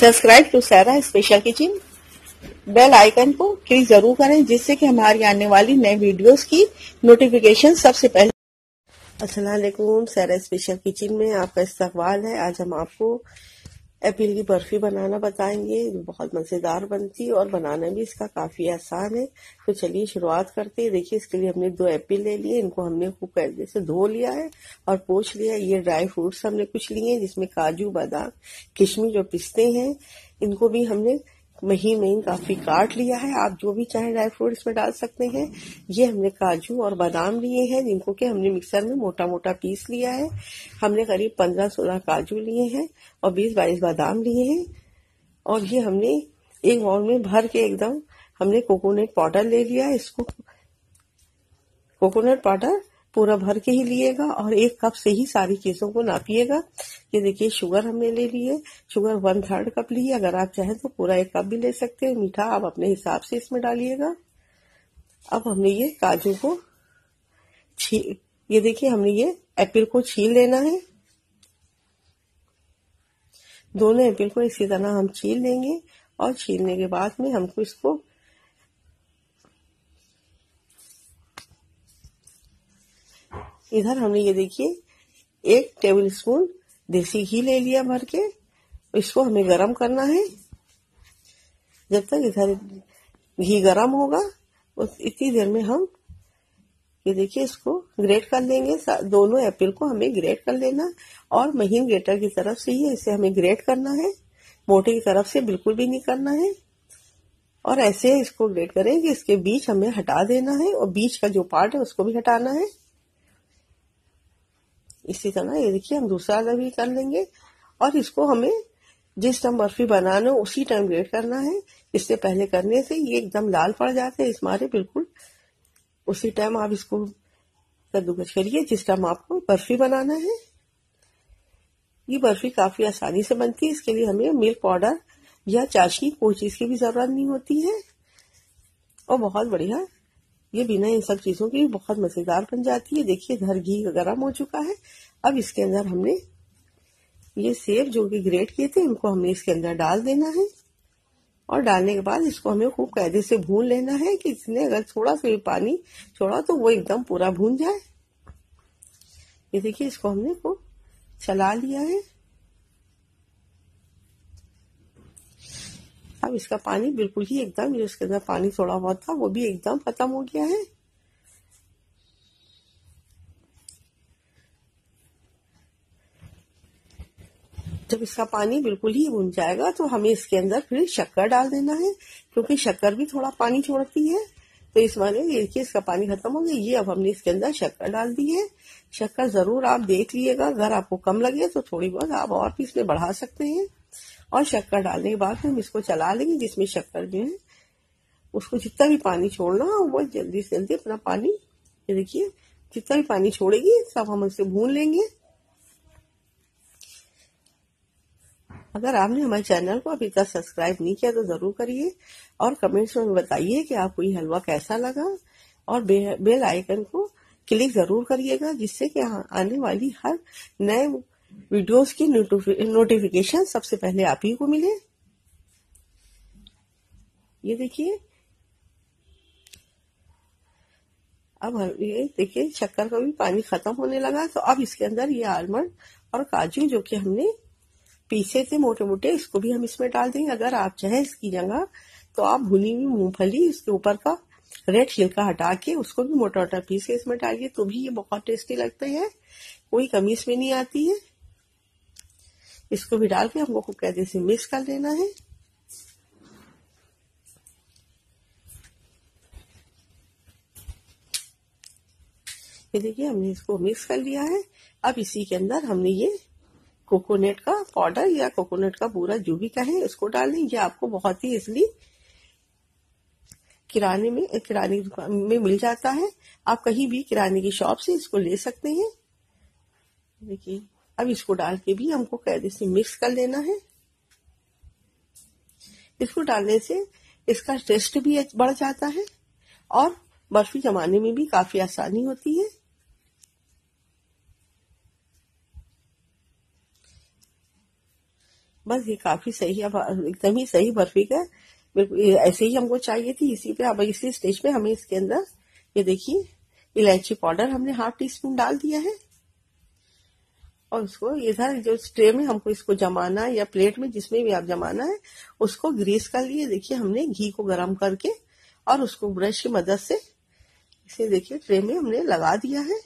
Subscribe to Sara special kitchen bell icon को click ज़रूर करें, जिससे कि हमारी आने वाली नए वीडियोस की नोटिफिकेशन सबसे पहले असलकुम सारा स्पेशल किचन में आपका इस्तकबाल है। आज हम आपको एप्पल की बर्फ़ी बनाना बताएँगे बहुत मज़ेदार बनती है, और बनाना भी इसका काफ़ी आसान है। तो चलिए शुरुआत करते हैं। देखिए, इसके लिए हमने दो एप्पल ले लिए, इनको हमने खूब कैसे से धो लिया है और पोछ लिया ये ड्राई फ्रूट्स हमने कुछ लिए हैं, जिसमें काजू, बादाम, किशमिश जो पिस्ते हैं। इनको भी हमने महीन में काफ़ी काट लिया है। आप जो भी चाहे ड्राई फ्रूट इसमें डाल सकते हैं। ये हमने काजू और बादाम लिए हैं, जिनको कि हमने मिक्सर में मोटा मोटा पीस लिया है। हमने करीब पंद्रह सोलह काजू लिए हैं और बीस बाईस बादाम लिए हैं। और ये हमने एक बाउल में भर के एकदम हमने कोकोनट पाउडर ले लिया इसको कोकोनट पाउडर पूरा भर के ही लिएगा और एक कप से ही सारी चीज़ों को नापिएगा। ये देखिए, शुगर हमने ले ली है। शुगर वन थर्ड कप ली अगर आप चाहें तो पूरा एक कप भी ले सकते हैं। मीठा आप अपने हिसाब से इसमें डालिएगा। अब हमने ये काजू को छी, ये देखिए, हमने ये एप्पल को छील लेना है। दोनों एप्पल को इसी तरह हम छील लेंगे और छीलने के बाद में हमको इसको इधर हमने ये देखिए, एक टेबल स्पून देसी घी ले लिया भर के। इसको हमें गरम करना है। जब तक इधर घी गरम होगा, उस इतनी देर में हम ये देखिए, इसको ग्रेट कर लेंगे। दोनों एप्पल को हमें ग्रेट कर लेना। और महीन ग्रेटर की तरफ़ से ही इसे हमें ग्रेट करना है। मोटे की तरफ़ से बिल्कुल भी नहीं करना है। और ऐसे इसको ग्रेट करें कि इसके बीच हमें हटा देना है और बीच का जो पार्ट है उसको भी हटाना है। इसी तरह ये देखिए हम दूसरा अलग भी कर लेंगे। और इसको हमें जिस टाइम बर्फ़ी बनाना हो, उसी टाइम ग्रेट करना है। इससे पहले करने से ये एकदम लाल पड़ जाते हैं, इस मारे बिल्कुल। उसी टाइम आप इसको कद्दूकस करिए, जिस टाइम आपको बर्फ़ी बनाना है। ये बर्फ़ी काफ़ी आसानी से बनती है। इसके लिए हमें मिल्क पाउडर या चाशनी, कोई चीज़ की भी ज़रूरत नहीं होती है। और बहुत बढ़िया ये बिना इन सब चीज़ों के बहुत मज़ेदार बन जाती है। देखिए, घर घी गर्म हो चुका है। अब इसके अंदर हमने ये सेब जो कि ग्रेट किए थे, इनको हमने इसके अंदर डाल देना है। और डालने के बाद इसको हमें खूब कैदे से भून लेना है कि इसने अगर थोड़ा सा भी पानी छोड़ा तो वो एकदम पूरा भून जाए। ये देखिए, इसको हमने खूब चला लिया है। अब इसका पानी बिल्कुल ही एकदम जो इसके अंदर पानी थोड़ा बहुत था, वो भी एकदम खत्म हो गया है। जब इसका पानी बिल्कुल ही भुन जाएगा तो हमें इसके अंदर फिर शक्कर डाल देना है, क्योंकि शक्कर भी थोड़ा पानी छोड़ती है। तो इस माने देखिए, इसका पानी खत्म हो गया, ये अब हमने इसके अंदर शक्कर डाल दी है। शक्कर ज़रूर आप देख लीजिएगा, अगर आपको कम लगे तो थोड़ी बहुत आप और भी इसमें बढ़ा सकते हैं। और शक्कर डालने के बाद हम इसको चला लेंगे जिसमें शक्कर जो है। उसको जितना भी पानी छोड़ना वो जल्दी से जल्दी अपना पानी ये देखिए जितना भी पानी छोड़ेगी सब हम उसे भून लेंगे। अगर आपने हमारे चैनल को अभी तक सब्सक्राइब नहीं किया तो ज़रूर करिए और कमेंट्स में बताइए कि आपको ये हलवा कैसा लगा। और बे, बेल आइकन को क्लिक ज़रूर करिएगा जिससे कि आने वाली हर नए वीडियोस की नोटिफिकेशन सबसे पहले आप ही को मिले। ये देखिए। अब ये देखिए, शक्कर का भी पानी खत्म होने लगा। तो अब इसके अंदर ये आलमंड और काजू जो कि हमने पीसे थे मोटे मोटे इसको भी हम इसमें डाल देंगे। अगर आप चाहें इसकी जगह तो आप भुनी हुई मूंगफली, इसके ऊपर का रेड छिलका हटा के उसको भी मोटा मोटा पीस के इसमें डालिए तो भी ये बहुत टेस्टी लगते हैं। कोई कमी इसमें नहीं आती है। इसको भी डाल के हमको खूब कैदे से मिक्स कर लेना है। ये देखिए, हमने इसको मिक्स कर लिया है। अब इसी के अंदर हमने ये कोकोनट का पाउडर या कोकोनट का पूरा जो भी कहे, इसको डाल दें। ये आपको बहुत ही इसलिए किराने में किराने में मिल जाता है। आप कहीं भी किराने की शॉप से इसको ले सकते हैं। देखिए। अब इसको डाल के भी हमको कैदे से मिक्स कर लेना है। इसको डालने से इसका टेस्ट भी बढ़ जाता है और बर्फ़ी जमाने में भी काफ़ी आसानी होती है। बस ये काफ़ी सही है एकदम ही सही बर्फ़ी का ऐसे ही हमको चाहिए थी, इसी पे, अब इसी स्टेज पे हमें इसके अंदर, ये देखिए, इलायची पाउडर हमने हाफ़ टी स्पून डाल दिया है। और उसको इधर जो ट्रे में हमको इसको जमाना है या प्लेट में जिसमें भी आप जमाना है, उसको ग्रीस कर लिए। देखिए, हमने घी को गर्म करके और उसको ब्रश की मदद से इसे देखिए, ट्रे में हमने लगा दिया है।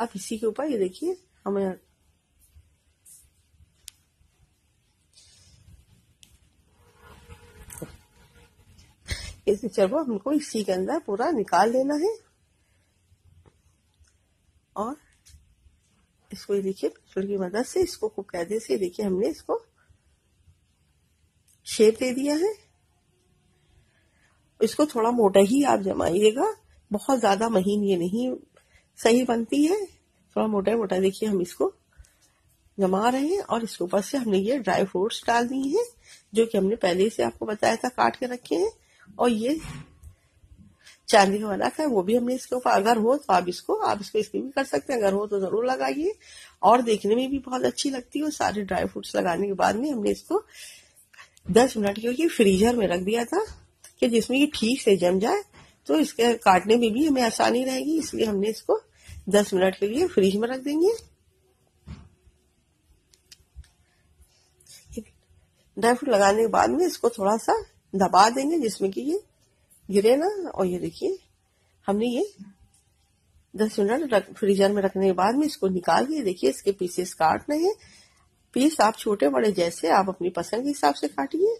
अब इसी के ऊपर ये देखिए, हमें इस मिक्सचर हमको इसी के अंदर पूरा निकाल लेना है और इसको ये देखिए पिस्टल की मदद से इसको खूब कैदे से देखिए, हमने इसको शेप दे दिया है। इसको थोड़ा मोटा ही आप जमाइएगा, बहुत ज़्यादा महीन ये नहीं, सही बनती है। थोड़ा मोटा मोटा देखिए, हम इसको जमा रहे हैं और इसके ऊपर से हमने ये ड्राई फ्रूट्स डाल दिए हैं, जो कि हमने पहले से आपको बताया था काट के रखे हैं। और ये चांदी का बना है, वो भी हमने इसके ऊपर, अगर हो तो आप इसको आप इसको इसकी भी कर सकते हैं, अगर हो तो ज़रूर लगाइए। और देखने में भी बहुत अच्छी लगती है सारे ड्राई फ्रूट्स लगाने के बाद में हमने इसको दस मिनट के लिए फ्रीजर में रख दिया था कि जिसमें ये ठीक से जम जाए तो इसके काटने में भी हमें आसानी रहेगी, इसलिए हमने इसको दस मिनट के लिए फ्रिज में रख देंगे। ड्राई फ्रूट लगाने के बाद में इसको थोड़ा सा दबा देंगे, जिसमें कि ये गिरे ना और ये देखिए, हमने ये दस मिनट फ्रीजर में रखने के बाद में इसको निकाल के देखिए, इसके पीसेस काट काटने हैं। पीस आप छोटे बड़े जैसे आप अपनी पसंद के हिसाब से काटिए।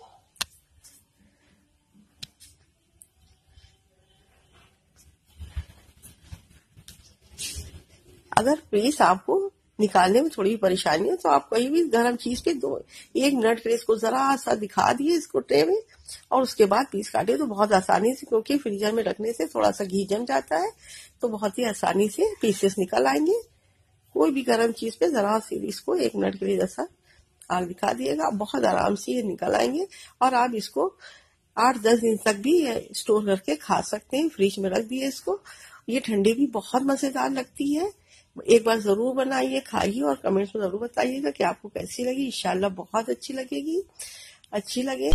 अगर पीस आपको निकालने में थोड़ी परेशानी है तो आप कहीं भी गर्म चीज़ पे दो, एक मिनट के इसको जरा सा दिखा दिए इसको ट्रे में, और उसके बाद पीस काटे तो बहुत आसानी से, क्योंकि फ्रीजर में रखने से थोड़ा सा घी जम जाता है तो बहुत ही आसानी से पीसेस निकल आएँगे। कोई भी गर्म चीज़ पे जरा सी इसको एक मिनट के लिए जैसा आग दिखा दिएगा, बहुत आराम से ये निकल आएँगे, और आप इसको आठ दस दिन तक भी स्टोर करके खा सकते हैं, फ्रिज में रख दिए इसको। ये ठंडी भी बहुत मज़ेदार लगती है। एक बार ज़रूर बनाइए, खाइए और कमेंट्स में ज़रूर बताइएगा कि आपको कैसी लगी। इंशाल्लाह बहुत अच्छी लगेगी। अच्छी लगे